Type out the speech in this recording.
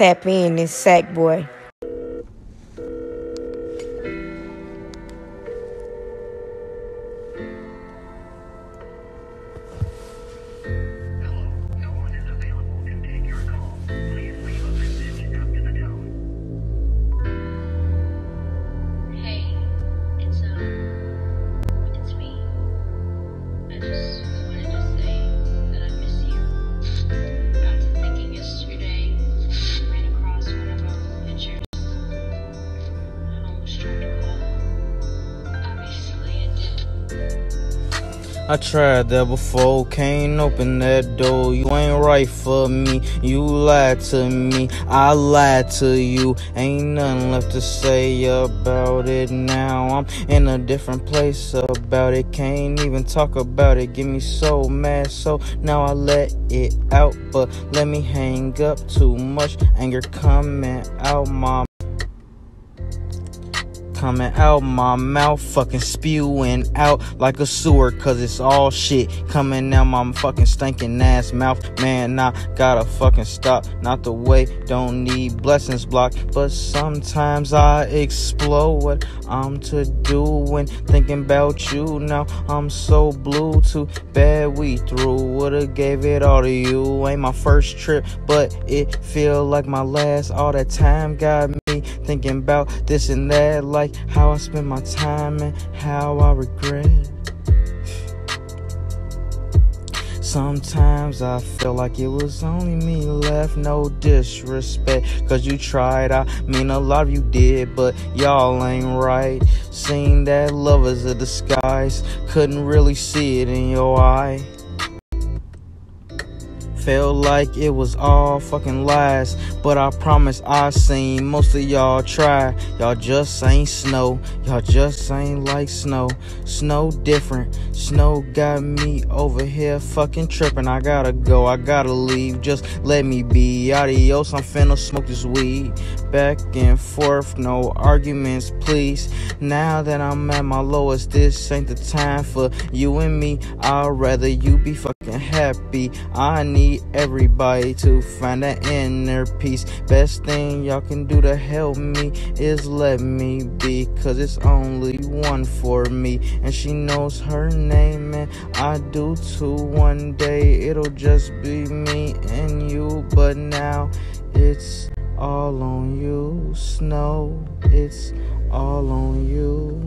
tap in this sack I tried that before, can't open that door. You ain't right for me, you lied to me, I lied to you. Ain't nothing left to say about it now. I'm in a different place about it, can't even talk about it. Get me so mad, so now I let it out. But let me hang up too much anger coming out my coming out my mouth, fucking spewing out like a sewer, cause it's all shit coming out my fucking stinking ass mouth. Man, I gotta fucking stop. Not the way, don't need blessings blocked, but sometimes I explode what I'm to do when thinking about you. Now I'm so blue, too bad we through. Would've gave it all to you. Ain't my first trip, but it feel like my last. All that time got me thinking about this and that, like how I spend my time and how I regret. Sometimes I feel like it was only me left, no disrespect. Cause you tried, I mean, a lot of you did, but y'all ain't right. Seeing that love is a disguise, couldn't really see it in your eye. Felt like it was all fucking lies, but I promise I seen most of y'all try. Y'all just ain't snow, y'all just ain't like snow. Snow different, snow got me over here fucking tripping. I gotta go, I gotta leave, just let me be. Adios, I'm finna smoke this weed. Back and forth, no arguments, please. Now that I'm at my lowest, this ain't the time for you and me. I'd rather you be fucking happy. I need everybody to find that inner peace. Best thing y'all can do to help me is let me be, cause it's only one for me. And she knows her name, and I do too. One day it'll just be me and you, but now it's all on you. Snow, it's all on you.